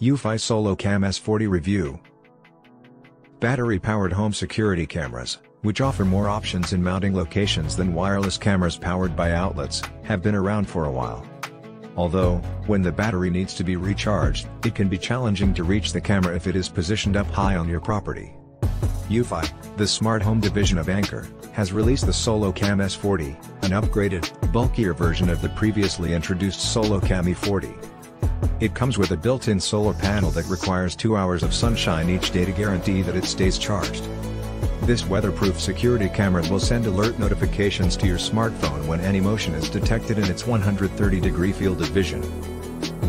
Eufy Solo Cam S40 Review Battery-powered home security cameras, which offer more options in mounting locations than wireless cameras powered by outlets, have been around for a while. Although, when the battery needs to be recharged, it can be challenging to reach the camera if it is positioned up high on your property. Eufy, the smart home division of Anker, has released the SoloCam S40, an upgraded, bulkier version of the previously introduced SoloCam E40. It comes with a built-in solar panel that requires 2 hours of sunshine each day to guarantee that it stays charged. This weatherproof security camera will send alert notifications to your smartphone when any motion is detected in its 130 degree field of vision.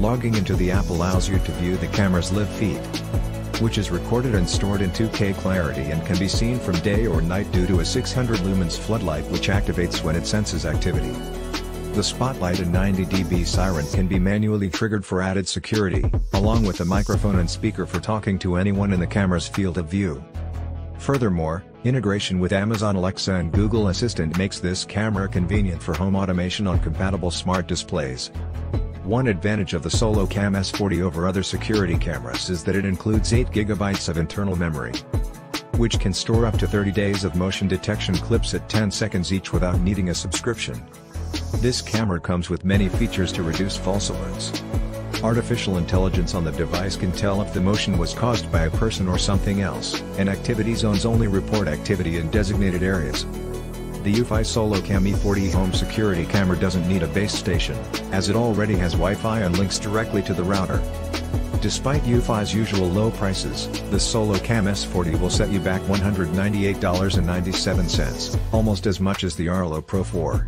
Logging into the app allows you to view the camera's live feed, which is recorded and stored in 2K clarity and can be seen from day or night due to a 600 lumens floodlight which activates when it senses activity. The spotlight and 90 dB siren can be manually triggered for added security, along with a microphone and speaker for talking to anyone in the camera's field of view. Furthermore, integration with Amazon Alexa and Google Assistant makes this camera convenient for home automation on compatible smart displays. One advantage of the SoloCam S40 over other security cameras is that it includes 8GB of internal memory, which can store up to 30 days of motion detection clips at 10 seconds each without needing a subscription. This camera comes with many features to reduce false alerts. Artificial intelligence on the device can tell if the motion was caused by a person or something else, and activity zones only report activity in designated areas. The Eufy Solo Cam E40 home security camera doesn't need a base station, as it already has Wi-Fi and links directly to the router. Despite Eufy's usual low prices, the SoloCam S40 will set you back $198.97, almost as much as the Arlo Pro 4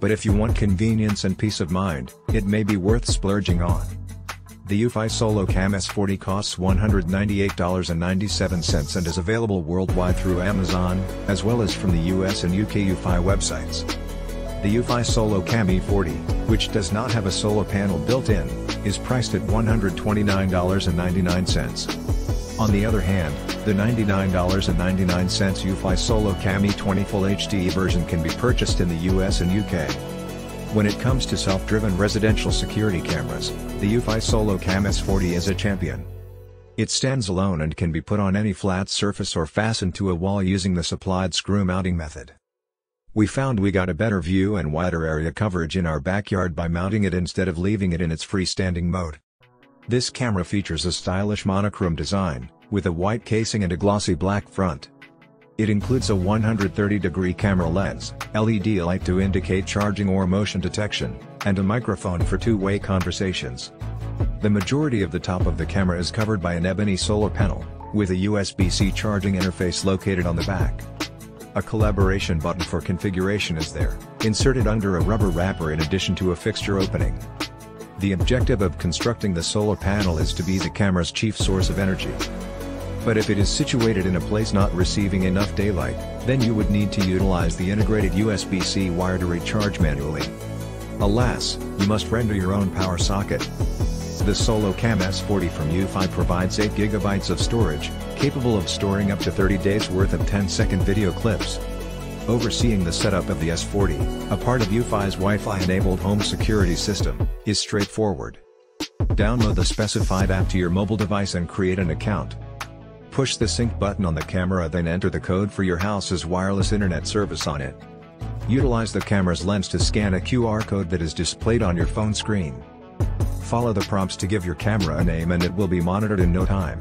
but if you want convenience and peace of mind, it may be worth splurging on. The Eufy Solo Cam S40 costs $198.97 and is available worldwide through Amazon, as well as from the US and UK Eufy websites. The Eufy Solo Cam E40, which does not have a solar panel built in, is priced at $129.99. On the other hand, the $99.99 Eufy Solo Cam E20 Full HD version can be purchased in the US and UK. When it comes to self-driven residential security cameras, the Eufy Solo Cam S40 is a champion. It stands alone and can be put on any flat surface or fastened to a wall using the supplied screw mounting method. We found we got a better view and wider area coverage in our backyard by mounting it instead of leaving it in its freestanding mode. This camera features a stylish monochrome design, with a white casing and a glossy black front. It includes a 130-degree camera lens, LED light to indicate charging or motion detection, and a microphone for two-way conversations. The majority of the top of the camera is covered by an ebony solar panel, with a USB-C charging interface located on the back. A collaboration button for configuration is there, inserted under a rubber wrapper in addition to a fixture opening. The objective of constructing the solar panel is to be the camera's chief source of energy, but if it is situated in a place not receiving enough daylight, then you would need to utilize the integrated USB-C wire to recharge manually. Alas, you must render your own power socket. The SoloCam S40 from Eufy provides 8GB of storage, capable of storing up to 30 days worth of 10-second video clips. Overseeing the setup of the S40, a part of Eufy's Wi-Fi enabled home security system, is straightforward. Download the specified app to your mobile device and create an account. Push the sync button on the camera then enter the code for your house's wireless internet service on it. Utilize the camera's lens to scan a QR code that is displayed on your phone screen. Follow the prompts to give your camera a name and it will be monitored in no time.